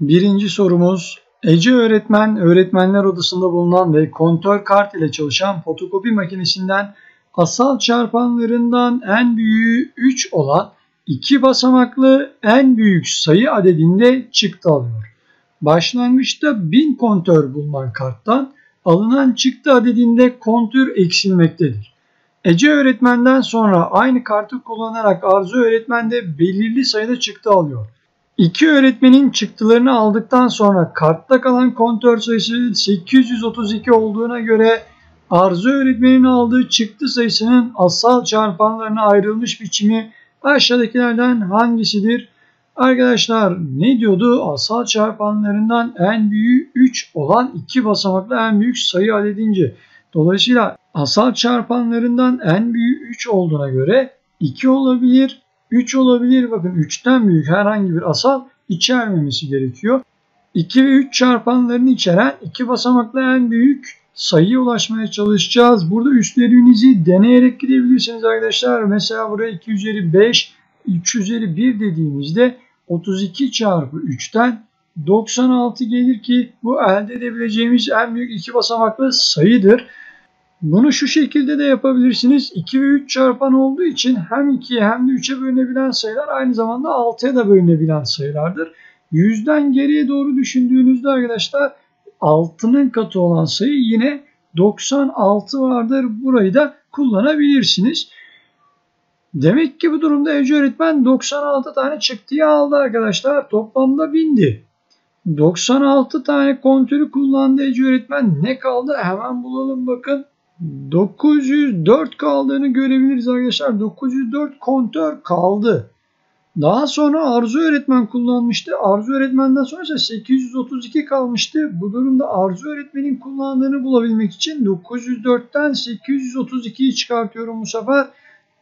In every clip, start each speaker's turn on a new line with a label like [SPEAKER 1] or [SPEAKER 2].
[SPEAKER 1] Birinci sorumuz Ece öğretmen öğretmenler odasında bulunan ve kontör kart ile çalışan fotokopi makinesinden asal çarpanlarından en büyüğü 3 olan iki basamaklı en büyük sayı adedinde çıktı alıyor. Başlangıçta 1000 kontör bulunan karttan alınan çıktı adedinde kontür eksilmektedir. Ece öğretmenden sonra aynı kartı kullanarak Arzu öğretmen de belirli sayıda çıktı alıyor. İki öğretmenin çıktılarını aldıktan sonra kartta kalan kontör sayısı 832 olduğuna göre Arzu öğretmenin aldığı çıktı sayısının asal çarpanlarına ayrılmış biçimi aşağıdakilerden hangisidir? Arkadaşlar ne diyordu? Asal çarpanlarından en büyüğü 3 olan iki basamaklı en büyük sayı adedince. Dolayısıyla asal çarpanlarından en büyüğü 3 olduğuna göre 2 olabilir, 3 olabilir. Bakın 3'ten büyük herhangi bir asal içermemesi gerekiyor. 2 ve 3 çarpanlarını içeren iki basamaklı en büyük sayıya ulaşmaya çalışacağız. Burada üstlerinizi deneyerek gidebilirsiniz arkadaşlar. Mesela buraya 2 üzeri 5, 3 üzeri 1 dediğimizde 32 çarpı 3'ten 96 gelir ki bu elde edebileceğimiz en büyük iki basamaklı sayıdır. Bunu şu şekilde de yapabilirsiniz. 2 ve 3 çarpan olduğu için hem 2'ye hem de 3'e bölünebilen sayılar aynı zamanda 6'ya da bölünebilen sayılardır. Yüzden geriye doğru düşündüğünüzde arkadaşlar 6'nın katı olan sayı yine 96 vardır. Burayı da kullanabilirsiniz. Demek ki bu durumda Ece öğretmen 96 tane çıktıyı aldı arkadaşlar. Toplamda bindi. 96 tane kontörü kullandı Ece öğretmen. Ne kaldı? Hemen bulalım bakın. 904 kaldığını görebiliriz arkadaşlar. 904 kontör kaldı. Daha sonra Arzu öğretmen kullanmıştı. Arzu öğretmenden sonra ise 832 kalmıştı. Bu durumda Arzu öğretmenin kullandığını bulabilmek için 904'ten 832'yi çıkartıyorum bu sefer.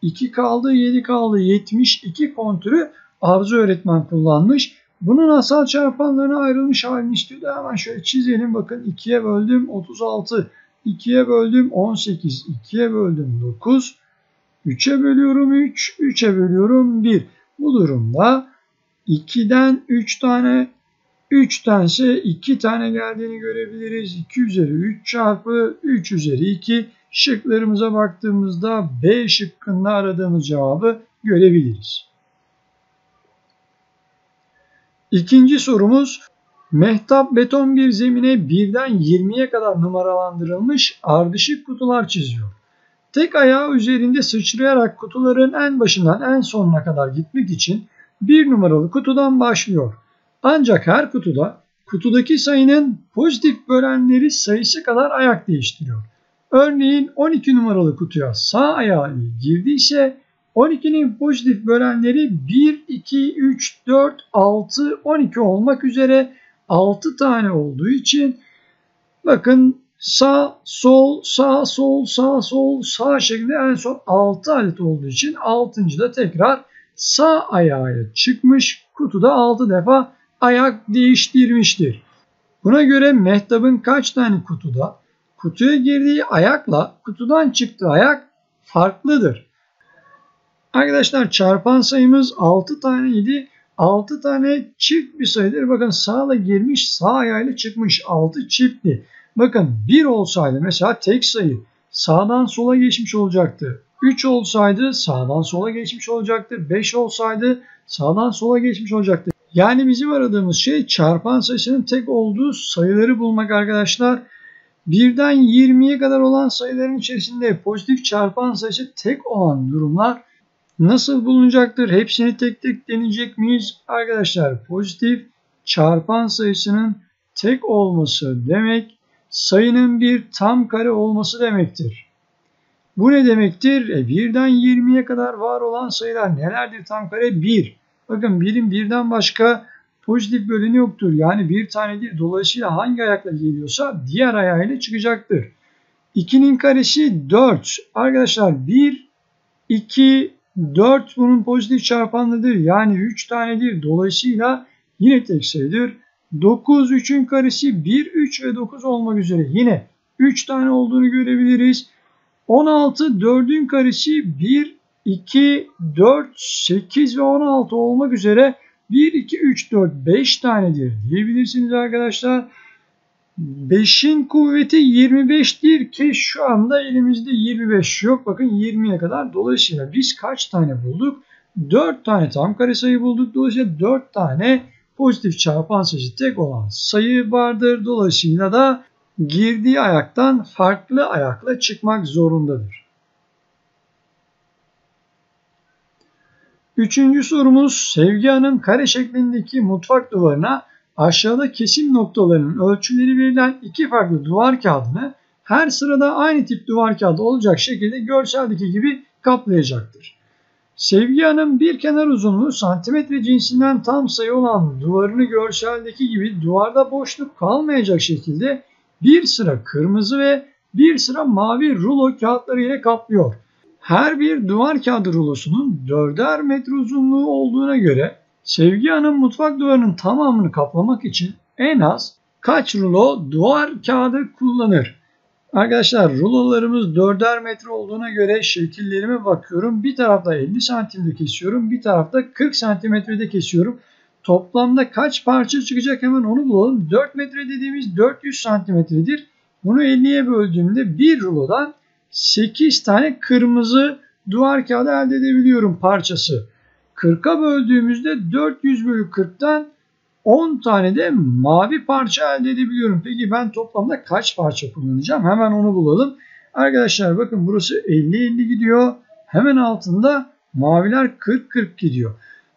[SPEAKER 1] 2 kaldı, 7 kaldı. 72 kontürü Arzu öğretmen kullanmış. Bunun asal çarpanlarına ayrılmış halini istiyordu. Hemen şöyle çizelim. Bakın 2'ye böldüm 36. 2'ye böldüm 18. 2'ye böldüm 9. 3'e bölüyorum 3. 3'e bölüyorum 1. Bu durumda 2'den 3 tane 3'ten ise 2 tane geldiğini görebiliriz. 2 üzeri 3 çarpı 3 üzeri 2 şıklarımıza baktığımızda B şıkkında aradığımız cevabı görebiliriz. İkinci sorumuz Mehtap beton bir zemine birden 20'ye kadar numaralandırılmış ardışık kutular çiziyor. Tek ayağı üzerinde sıçrayarak kutuların en başından en sonuna kadar gitmek için bir numaralı kutudan başlıyor. Ancak her kutuda kutudaki sayının pozitif bölenleri sayısı kadar ayak değiştiriyor. Örneğin 12 numaralı kutuya sağ ayağı girdiyse 12'nin pozitif bölenleri 1, 2, 3, 4, 6, 12 olmak üzere 6 tane olduğu için bakın sağ, sol, sağ, sol, sağ, sol, sağ şeklinde en son 6 adet olduğu için 6. da tekrar sağ ayağa çıkmış. Kutuda 6 defa ayak değiştirmiştir. Buna göre Mehtap'ın kaç tane kutuda kutuya girdiği ayakla kutudan çıktığı ayak farklıdır. Arkadaşlar çarpan sayımız 6 tane idi. 6 tane çift bir sayıdır. Bakın sağla girmiş sağ ayağıyla çıkmış 6 çiftli. Bakın 1 olsaydı mesela tek sayı sağdan sola geçmiş olacaktı. 3 olsaydı sağdan sola geçmiş olacaktı. 5 olsaydı sağdan sola geçmiş olacaktı. Yani bizim aradığımız şey çarpan sayısının tek olduğu sayıları bulmak arkadaşlar. Birden 20'ye kadar olan sayıların içerisinde pozitif çarpan sayısı tek olan durumlar nasıl bulunacaktır? Hepsini tek tek deneyecek miyiz? Arkadaşlar pozitif çarpan sayısının tek olması demek sayının bir tam kare olması demektir. Bu ne demektir? E, birden 20'ye kadar var olan sayılar nelerdir tam kare? 1. Bakın birin birden başka pozitif böleni yoktur. Yani bir tane değil. Dolayısıyla hangi ayakla geliyorsa diğer ayağıyla çıkacaktır. 2'nin karesi 4. Arkadaşlar 1, 2, 4 bunun pozitif çarpanlıdır. Yani 3 tanedir. Dolayısıyla yine tek sayıdır. 9 3'ün karesi 1, 3 ve 9 olmak üzere yine 3 tane olduğunu görebiliriz. 16 4'ün karesi 1, 2, 4, 8 ve 16 olmak üzere 1, 2, 3, 4, 5 tanedir diyebilirsiniz arkadaşlar. 5'in kuvveti 25'tir ki şu anda elimizde 25 yok. Bakın 20'ye kadar. Dolayısıyla biz kaç tane bulduk? 4 tane tam kare sayı bulduk. Dolayısıyla 4 tane pozitif çarpan sayısı tek olan sayı vardır. Dolayısıyla da girdiği ayaktan farklı ayakla çıkmak zorundadır. Üçüncü sorumuz Sevgi Hanım kare şeklindeki mutfak duvarına aşağıda kesim noktalarının ölçüleri verilen iki farklı duvar kağıdını her sırada aynı tip duvar kağıdı olacak şekilde görseldeki gibi kaplayacaktır. Sevgi Hanım bir kenar uzunluğu santimetre cinsinden tam sayı olan duvarını görseldeki gibi duvarda boşluk kalmayacak şekilde bir sıra kırmızı ve bir sıra mavi rulo kağıtları ile kaplıyor. Her bir duvar kağıdı rulosunun 4'er metre uzunluğu olduğuna göre Sevgi Hanım mutfak duvarının tamamını kaplamak için en az kaç rulo duvar kağıdı kullanır? Arkadaşlar rulolarımız 4'er metre olduğuna göre şekillerime bakıyorum. Bir tarafta 50 santimde kesiyorum. Bir tarafta 40 santimetrede kesiyorum. Toplamda kaç parça çıkacak hemen onu bulalım. 4 metre dediğimiz 400 santimetredir. Bunu 50'ye böldüğümde bir rulodan 8 tane kırmızı duvar kağıdı elde edebiliyorum parçası. 40'a böldüğümüzde 400 bölü 40'tan 10 tane de mavi parça elde edebiliyorum. Peki ben toplamda kaç parça kullanacağım? Hemen onu bulalım. Arkadaşlar bakın burası 50-50 gidiyor. Hemen altında maviler 40-40 gidiyor.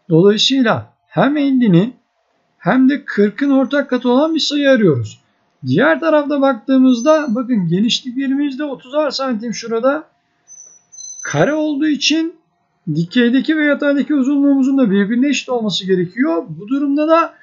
[SPEAKER 1] Dolayısıyla hem 50'nin hem de 40'ın ortak katı olan bir sayı arıyoruz. Diğer tarafta baktığımızda bakın genişliklerimiz de 30'ar santim şurada. Kare olduğu için dikeydeki ve yataydaki uzunluğumuzun da birbirine eşit olması gerekiyor. Bu durumda da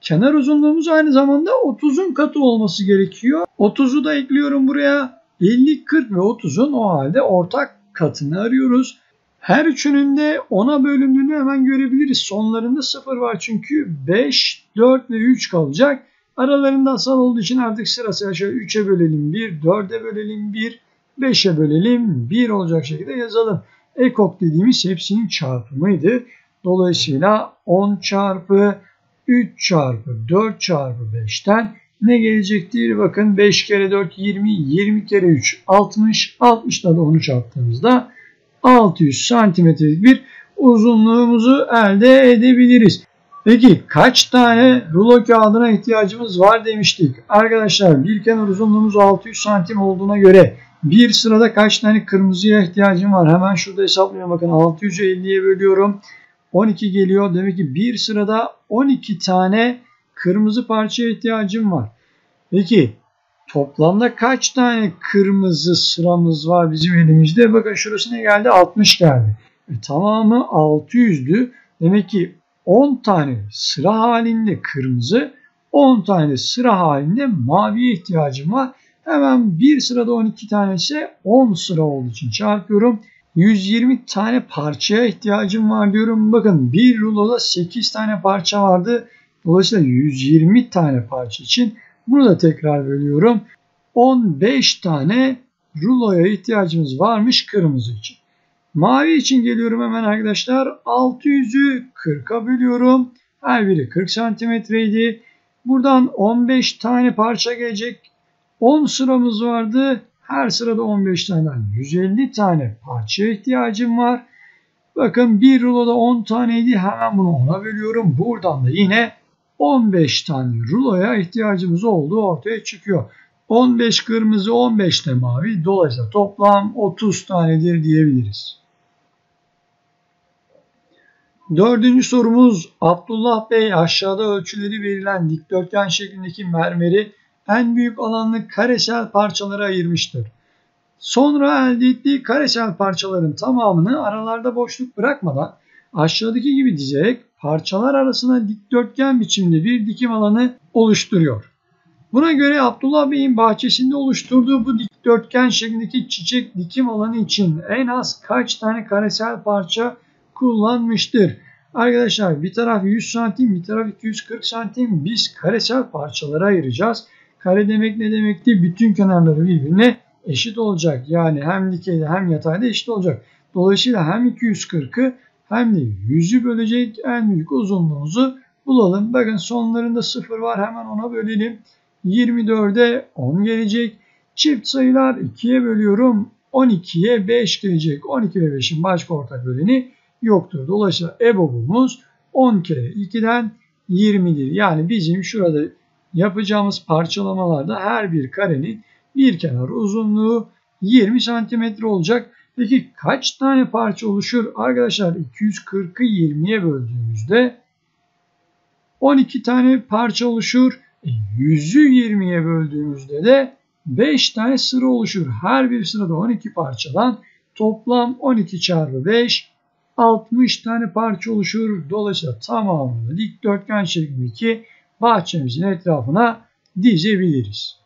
[SPEAKER 1] kenar uzunluğumuz aynı zamanda 30'un katı olması gerekiyor. 30'u da ekliyorum buraya. 50, 40 ve 30'un o halde ortak katını arıyoruz. Her üçünün de 10'a bölündüğünü hemen görebiliriz. Sonlarında 0 var çünkü 5, 4 ve 3 kalacak. Aralarında asal olduğu için artık sırası aşağı 3'e bölelim 1, 4'e bölelim 1, 5'e bölelim 1 olacak şekilde yazalım. Ekok dediğimiz hepsinin çarpımıydı. Dolayısıyla 10 çarpı 3 çarpı 4 çarpı 5'ten ne gelecektir? Bakın 5 kere 4 20, 20 kere 3 60, 60'da da 10'u çarptığımızda 600 santimetrelik bir uzunluğumuzu elde edebiliriz. Peki kaç tane rulo kağıdına ihtiyacımız var demiştik. Arkadaşlar bir kenar uzunluğumuz 600 santim olduğuna göre bir sırada kaç tane kırmızıya ihtiyacım var? Hemen şurada hesaplıyorum. Bakın 650'ye bölüyorum. 12 geliyor. Demek ki bir sırada 12 tane kırmızı parçaya ihtiyacım var. Peki toplamda kaç tane kırmızı sıramız var bizim elimizde? Bakın şurası ne geldi? 60 geldi. E, tamamı 600'dü. Demek ki 10 tane sıra halinde kırmızı, 10 tane sıra halinde maviye ihtiyacım var. Hemen bir sırada 12 tane ise 10 sıra olduğu için çarpıyorum. 120 tane parçaya ihtiyacım var diyorum. Bakın bir ruloda 8 tane parça vardı. Dolayısıyla 120 tane parça için bunu da tekrar bölüyorum. 15 tane ruloya ihtiyacımız varmış kırmızı için. Mavi için geliyorum hemen arkadaşlar. 600'ü 40'a bölüyorum. Her biri 40 santimetreydi. Buradan 15 tane parça gelecek. 10 sıramız vardı. Her sırada 15 tane 150 tane parça ihtiyacım var. Bakın bir ruloda 10 taneydi. Hemen bunu 10'a bölüyorum. Buradan da yine 15 tane ruloya ihtiyacımız olduğu ortaya çıkıyor. 15 kırmızı 15 de mavi. Dolayısıyla toplam 30 tanedir diyebiliriz. Dördüncü sorumuz Abdullah Bey aşağıda ölçüleri verilen dikdörtgen şeklindeki mermeri en büyük alanlı karesel parçalara ayırmıştır. Sonra elde ettiği karesel parçaların tamamını aralarda boşluk bırakmadan aşağıdaki gibi dizerek parçalar arasında dikdörtgen biçimde bir dikim alanı oluşturuyor. Buna göre Abdullah Bey'in bahçesinde oluşturduğu bu dikdörtgen şeklindeki çiçek dikim alanı için en az kaç tane karesel parça kullanmıştır? Arkadaşlar bir taraf 100 santim bir taraf 240 santim biz karesel parçalara ayıracağız. Kare demek ne demekti? Bütün kenarları birbirine eşit olacak. Yani hem dikeyde hem yatayda eşit olacak. Dolayısıyla hem 240'ı hem de yüzü bölecek en büyük uzunluğumuzu bulalım. Bakın sonlarında 0 var hemen ona bölelim. 24'e 10 gelecek. Çift sayılar 2'ye bölüyorum. 12'ye 5 gelecek. 12 ve 5'in başka ortak böleni yoktur. Dolayısıyla EBOB'umuz 10 kere 2'den 20'dir. Yani bizim şurada yapacağımız parçalamalarda her bir karenin bir kenar uzunluğu 20 santimetre olacak. Peki kaç tane parça oluşur? Arkadaşlar 240'ı 20'ye böldüğümüzde 12 tane parça oluşur. 100'ü e, 20'ye böldüğümüzde de 5 tane sıra oluşur. Her bir sırada 12 parçadan toplam 12 çarpı 5 60 tane parça oluşur. Dolayısıyla tamamını dikdörtgen şeklindeki bahçemizin etrafına dizebiliriz.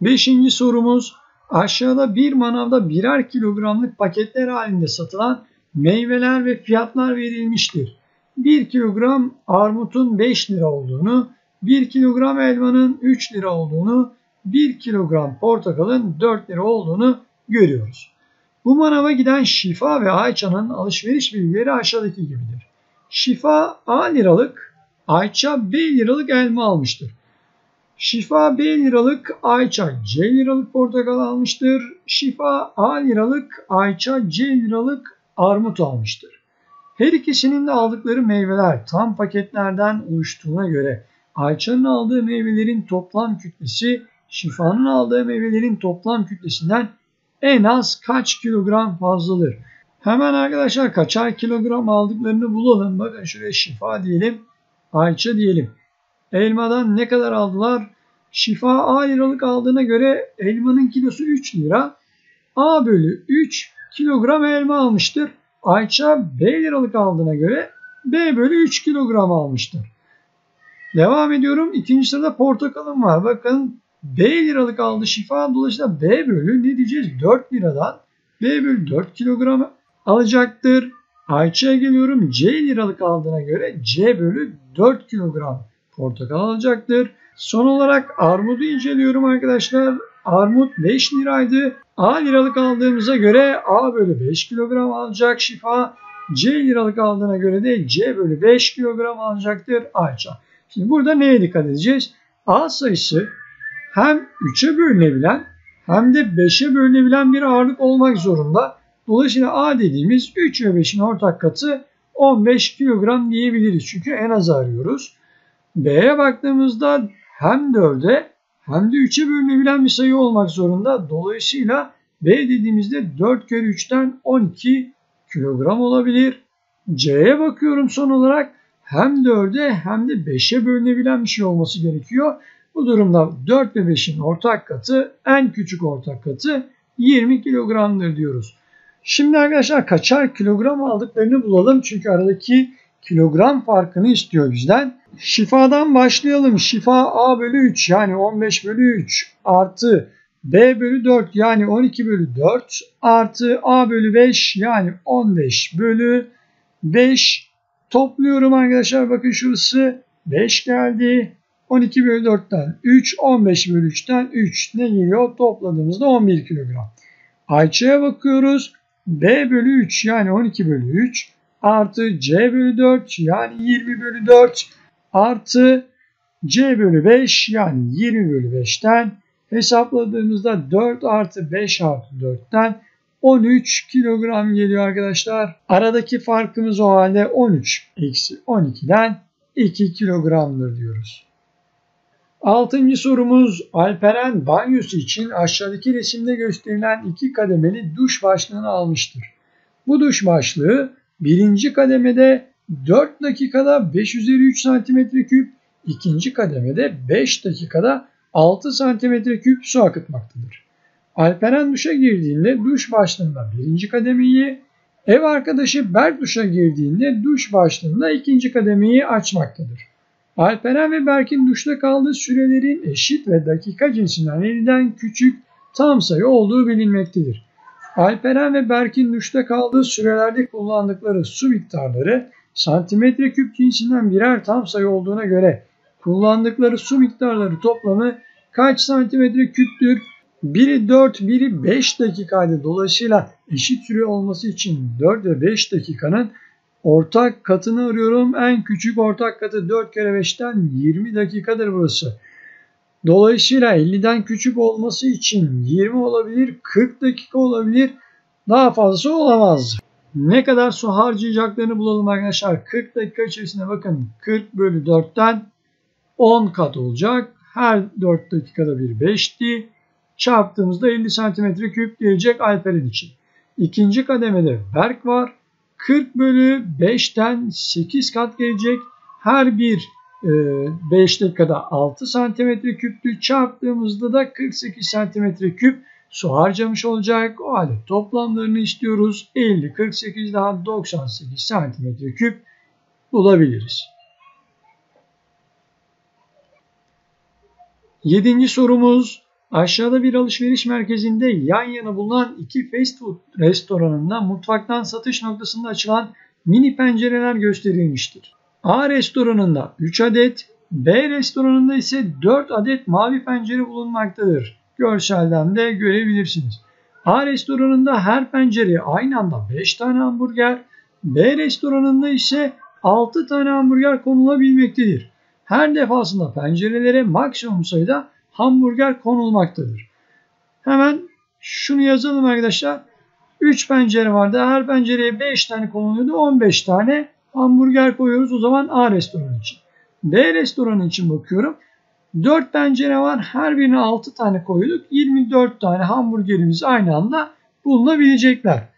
[SPEAKER 1] Beşinci sorumuz aşağıda bir manavda birer kilogramlık paketler halinde satılan meyveler ve fiyatlar verilmiştir. 1 kilogram armutun 5 lira olduğunu, 1 kilogram elmanın 3 lira olduğunu, 1 kilogram portakalın 4 lira olduğunu görüyoruz. Bu manava giden Şifa ve Ayça'nın alışveriş bilgileri aşağıdaki gibidir. Şifa A liralık, Ayça B liralık elma almıştır. Şifa B liralık, Ayça C liralık portakal almıştır. Şifa A liralık, Ayça C liralık armut almıştır. Her ikisinin de aldıkları meyveler tam paketlerden oluştuğuna göre Ayça'nın aldığı meyvelerin toplam kütlesi Şifa'nın aldığı meyvelerin toplam kütlesinden en az kaç kilogram fazladır? Hemen arkadaşlar kaçar kilogram aldıklarını bulalım. Bakın şuraya şifa diyelim. Ayça diyelim. Elmadan ne kadar aldılar? Şifa A liralık aldığına göre elmanın kilosu 3 lira. A bölü 3 kilogram elma almıştır. Ayça B liralık aldığına göre B bölü 3 kilogram almıştır. Devam ediyorum. İkinci sırada portakalım var. Bakın B liralık aldı şifa. Dolayısıyla B bölü ne diyeceğiz? 4 liradan B bölü 4 kilogram alacaktır. Ayça'ya geliyorum. C liralık aldığına göre C bölü 4 kilogram portakal alacaktır. Son olarak armudu inceliyorum arkadaşlar. Armut 5 liraydı. A liralık aldığımıza göre A bölü 5 kilogram alacak şifa. C liralık aldığına göre de C bölü 5 kilogram alacaktır Ayça. Şimdi burada neye dikkat edeceğiz? A sayısı hem 3'e bölünebilen hem de 5'e bölünebilen bir ağırlık olmak zorunda. Dolayısıyla A dediğimiz 3 ve 5'in ortak katı 15 kilogram diyebiliriz. Çünkü en az arıyoruz. B'ye baktığımızda hem 4'e hem de 3'e bölünebilen bir sayı olmak zorunda. Dolayısıyla B dediğimizde 4 kere 3'ten 12 kilogram olabilir. C'ye bakıyorum son olarak hem 4'e hem de 5'e bölünebilen bir şey olması gerekiyor. Bu durumda 4 ve 5'in ortak katı en küçük ortak katı 20 kilogramdır diyoruz. Şimdi arkadaşlar kaçar kilogram aldıklarını bulalım. Çünkü aradaki kilogram farkını istiyor bizden. Şifadan başlayalım. Şifa A bölü 3 yani 15 bölü 3 artı B bölü 4 yani 12 bölü 4 artı A bölü 5 yani 15 bölü 5 topluyorum arkadaşlar. Bakın şurası 5 geldi. 12 bölü 4'ten 3, 15 bölü 3'ten 3 ne geliyor? Topladığımızda 11 kilogram. Ayça'ya bakıyoruz. B bölü 3 yani 12 bölü 3 artı C bölü 4 yani 20 bölü 4 artı C bölü 5 yani 20 bölü 5'ten hesapladığımızda 4 artı 5 artı 4'ten 13 kilogram geliyor arkadaşlar. Aradaki farkımız o halde 13 eksi 12'den 2 kilogramdır diyoruz. Altıncı sorumuz Alperen banyosu için aşağıdaki resimde gösterilen iki kademeli duş başlığını almıştır. Bu duş başlığı birinci kademede 4 dakikada 5 üzeri 3 santimetre küp, ikinci kademede 5 dakikada 6 santimetre küp su akıtmaktadır. Alperen duşa girdiğinde duş başlığında birinci kademeyi, ev arkadaşı Berk duşa girdiğinde duş başlığında ikinci kademeyi açmaktadır. Alperen ve Berk'in duşta kaldığı sürelerin eşit ve dakika cinsinden 50'den küçük tam sayı olduğu bilinmektedir. Alperen ve Berk'in duşta kaldığı sürelerde kullandıkları su miktarları santimetre küp cinsinden birer tam sayı olduğuna göre kullandıkları su miktarları toplamı kaç santimetre küptür? Biri 4, biri 5 dakikaydı. Dolayısıyla eşit süre olması için 4 ve 5 dakikanın ortak katını arıyorum. En küçük ortak katı 4 kere 5'ten 20 dakikadır burası. Dolayısıyla 50'den küçük olması için 20 olabilir, 40 dakika olabilir. Daha fazlası olamaz. Ne kadar su harcayacaklarını bulalım arkadaşlar. 40 dakika içerisinde bakın 40 bölü 4'ten 10 kat olacak. Her 4 dakikada bir 5'ti. Çarptığımızda 50 cm küp gelecek Alperen için. İkinci kademede Berk var. 40 bölü 5'ten 8 kat gelecek. Her bir 5 e, dakikada 6 cm küptü. Çarptığımızda da 48 cm küp su harcamış olacak. O halde toplamlarını istiyoruz. 50, 48 daha 98 cm küp bulabiliriz. Yedinci sorumuz aşağıda bir alışveriş merkezinde yan yana bulunan iki fast food restoranında mutfaktan satış noktasında açılan mini pencereler gösterilmiştir. A restoranında 3 adet, B restoranında ise 4 adet mavi pencere bulunmaktadır. Görselden de görebilirsiniz. A restoranında her pencereye aynı anda 5 tane hamburger, B restoranında ise 6 tane hamburger konulabilmektedir. Her defasında pencerelere maksimum sayıda hamburger konulmaktadır. Hemen şunu yazalım arkadaşlar. 3 pencere vardı. Her pencereye 5 tane konuluyordu. 15 tane hamburger koyuyoruz o zaman A restoranı için. B restoranı için bakıyorum. 4 pencere var. Her birine 6 tane koyduk. 24 tane hamburgerimiz aynı anda bulunabilecekler.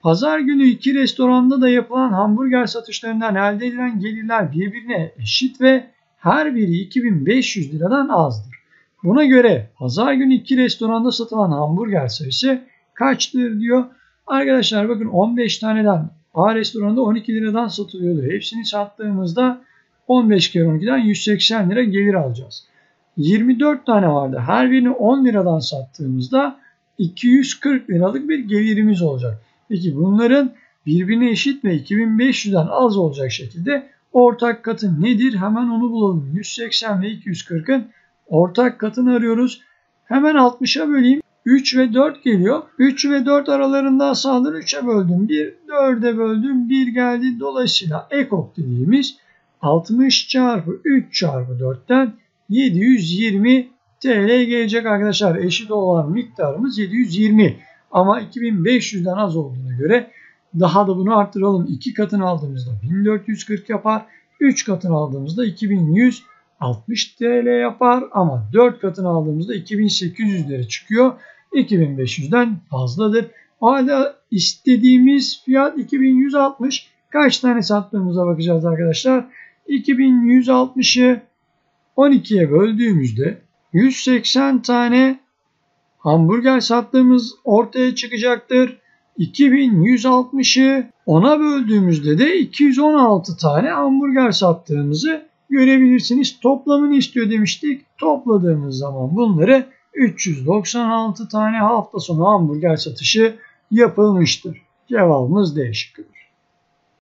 [SPEAKER 1] Pazar günü iki restoranda da yapılan hamburger satışlarından elde edilen gelirler birbirine eşit ve her biri 2500 liradan azdır. Buna göre pazar günü iki restoranda satılan hamburger sayısı kaçtır diyor. Arkadaşlar bakın 15 taneden A restoranında 12 liradan satılıyordu. Hepsini sattığımızda 15 kere 12'den 180 lira gelir alacağız. 24 tane vardı. Her birini 10 liradan sattığımızda 240 liralık bir gelirimiz olacak. Peki bunların birbirine eşit ve 2500'den az olacak şekilde ortak katı nedir? Hemen onu bulalım. 180 ve 240'ın ortak katını arıyoruz. Hemen 60'a böleyim. 3 ve 4 geliyor. 3 ve 4 aralarında asalları 3'e böldüm. 1, 4'e böldüm. 1 geldi. Dolayısıyla ekok dediğimiz 60 çarpı 3 çarpı 4'ten 720 TL gelecek arkadaşlar. Eşit olan miktarımız 720. Ama 2500'den az olduğuna göre daha da bunu arttıralım. 2 katını aldığımızda 1440 yapar. 3 katını aldığımızda 2160 TL yapar. Ama 4 katını aldığımızda 2800 lira çıkıyor. 2500'den fazladır. Hala istediğimiz fiyat 2160. Kaç tane sattığımıza bakacağız arkadaşlar. 2160'ı 12'ye böldüğümüzde 180 tane hamburger sattığımız ortaya çıkacaktır. 2160'ı 10'a böldüğümüzde de 216 tane hamburger sattığımızı görebilirsiniz. Toplamını istiyor demiştik. Topladığımız zaman bunları 396 tane hafta sonu hamburger satışı yapılmıştır. Cevabımız D şıkkıdır.